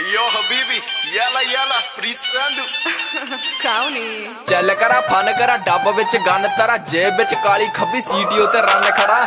यो हबीबी याला याला प्रीसंधु खाउनी चल करा फन करा डब विच गन तेरा जेब विच काली खब्बी सीटी उते रन खड़ा।